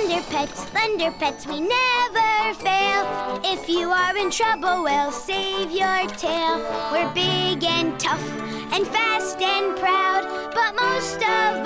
Thunder Pets, Thunder Pets, we never fail. If you are in trouble, we'll save your tail. We're big and tough and fast and proud, but most of